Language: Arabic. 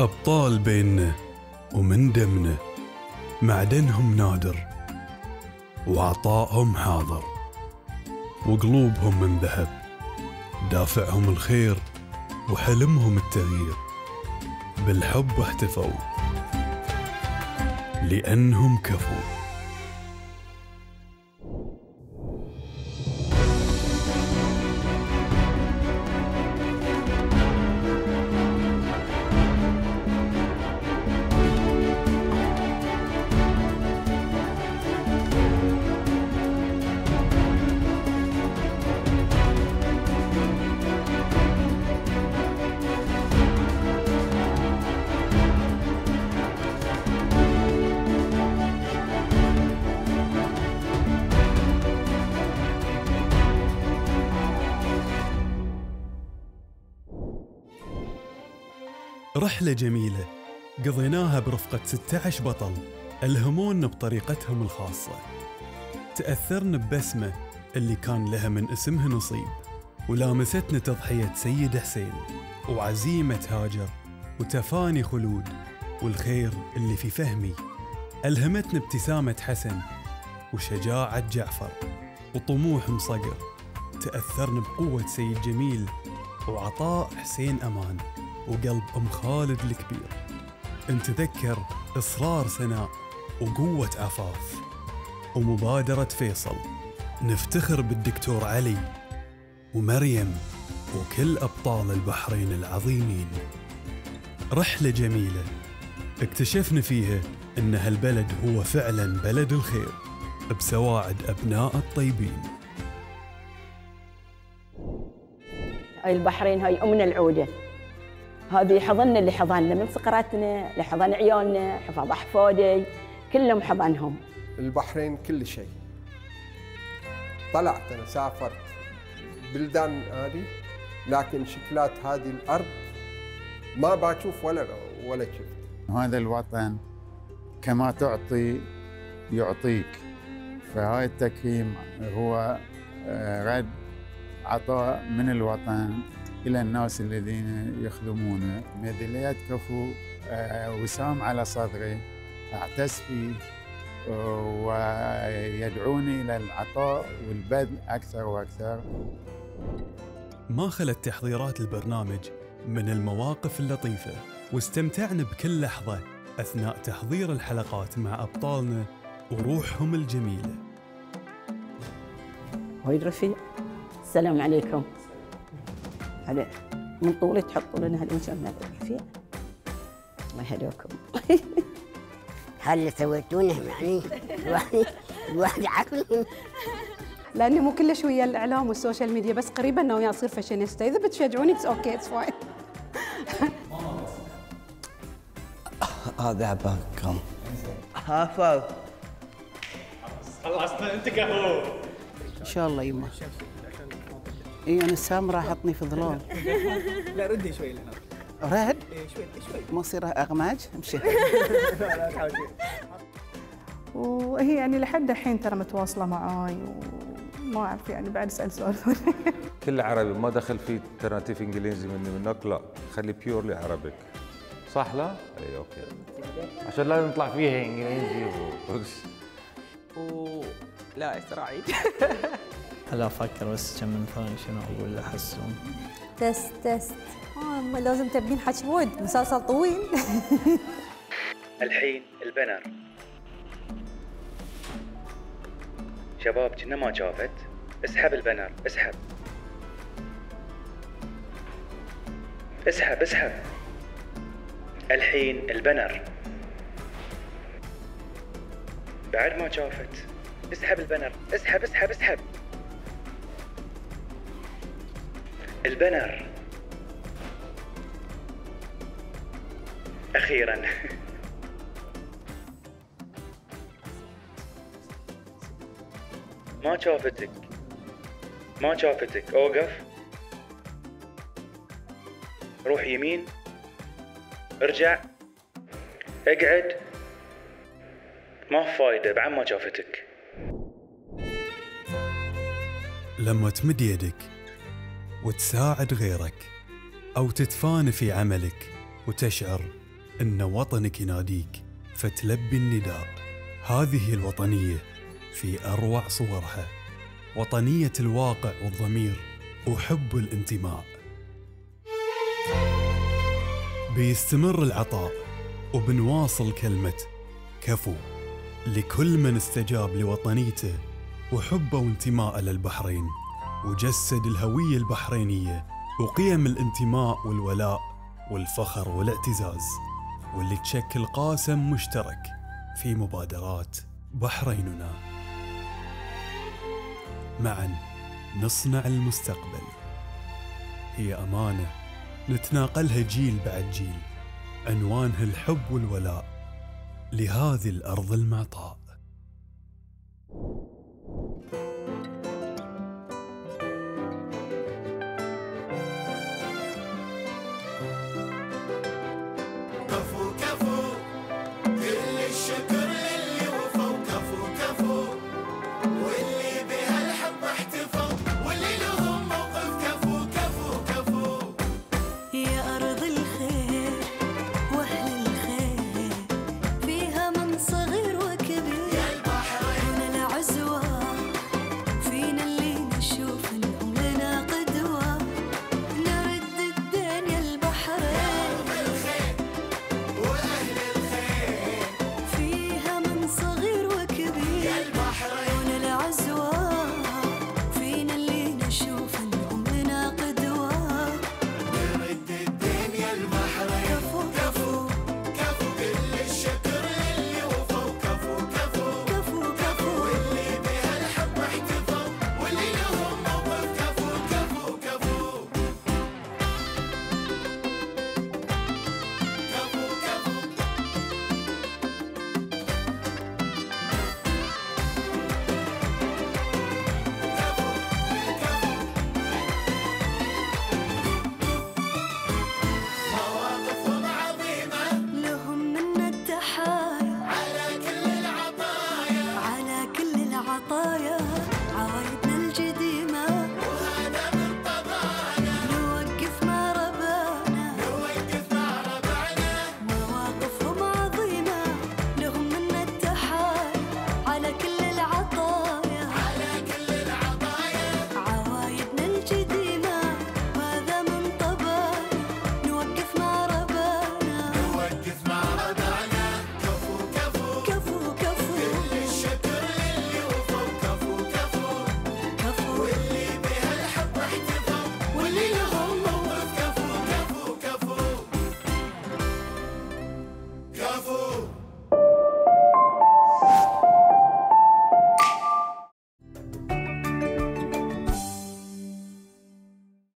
أبطال بيننا ومن دمنا. معدنهم نادر وعطائهم حاضر وقلوبهم من ذهب. دافعهم الخير وحلمهم التغيير. بالحب احتفوا لأنهم كفوا. رحلة جميلة. قضيناها برفقة 16 بطل. ألهمونا بطريقتهم الخاصة. تأثرنا ببسمة اللي كان لها من اسمها نصيب. ولامستنا تضحية سيد حسين. وعزيمة هاجر وتفاني خلود. والخير اللي في فهمي. ألهمتنا ابتسامة حسن. وشجاعة جعفر. وطموح مصقر تأثرنا بقوة سيد جميل. وعطاء حسين أمان. وقلب أم خالد الكبير. نتذكر إصرار سناء وقوة عفاف ومبادرة فيصل. نفتخر بالدكتور علي ومريم وكل أبطال البحرين العظيمين. رحلة جميلة. اكتشفنا فيها أن هالبلد هو فعلا بلد الخير بسواعد أبناء الطيبين. البحرين هاي أمنا العودة. هذه حضننا اللي حضننا من صغرتنا لحضن عيالنا حفظ أحفادي كلهم حضنهم. البحرين كل شيء. طلعت أنا سافرت بلدان هذه لكن شكلات هذه الأرض ما بشوف ولا ولا شفت. هذا الوطن كما تعطي يعطيك. فهاي التكريم هو آه، رد عطاء من الوطن. إلى الناس الذين يخدمونه ميداليات كفو آه، وسام على صدري. أعتز فيه آه، ويدعوني إلى العطاء والبذل أكثر وأكثر. ما خلت تحضيرات البرنامج من المواقف اللطيفة؟ واستمتعنا بكل لحظة أثناء تحضير الحلقات مع أبطالنا وروحهم الجميلة. وايد رفيع السلام عليكم. على من طولي تحطوا لنا هالانشاء من الرفيع الله يهديكم. هل اللي سويتونه يعني؟ الواحد الواحد عقل لاني مو كلش ويا الإعلام وال social media بس قريبا ناوي اصير فاشينيستا. إذا بتشجعوني it's okay it's fine هذا عباكم هافا خلصنا انت قهوه إن شاء الله يما. إي أنا السام راح احطني في ظلال. لا ردي شوي لهنا. رد إيه شوي شوي. ما اصير أغماج؟ أمشي. لا وهي يعني لحد الحين ترى متواصلة معاي وما أعرف يعني بعد أسأل سؤال. كل عربي ما دخل في ترناتيف إنجليزي مني منك؟ لا. خلي purely Arabic. صح لا؟ إي okay. عشان لا نطلع فيها إنجليزي و... لا ترى عيد هلا أفكر بس كم من ثاني شنو أقول له حسون test test. آه ما لازم تبين حكي بود مسلسل طويل. الحين ال banner. شباب كنا ما شافت اسحب ال banner اسحب. اسحب اسحب. الحين البنر. بعد ما شافت اسحب البنر. اسحب اسحب اسحب. البنر. أخيرا. ما شافتك ما شافتك أوقف. روح يمين. ارجع. اقعد. ما فايدة بعد ما شافتك لما تمد يدك وتساعد غيرك أو تتفانى في عملك وتشعر إن وطنك يناديك فتلبي النداء. هذه الوطنية في أروع صورها. وطنية الواقع والضمير وحب الانتماء. بيستمر العطاء وبنواصل كلمة كفو. لكل من استجاب لوطنيته وحبه وانتماءه للبحرين. وجسد الهوية البحرينية وقيم الانتماء والولاء والفخر والاعتزاز واللي تشكل قاسم مشترك في مبادرات بحريننا. معا نصنع المستقبل. هي أمانة نتناقلها جيل بعد جيل عنوانها الحب والولاء لهذه الأرض المعطاء.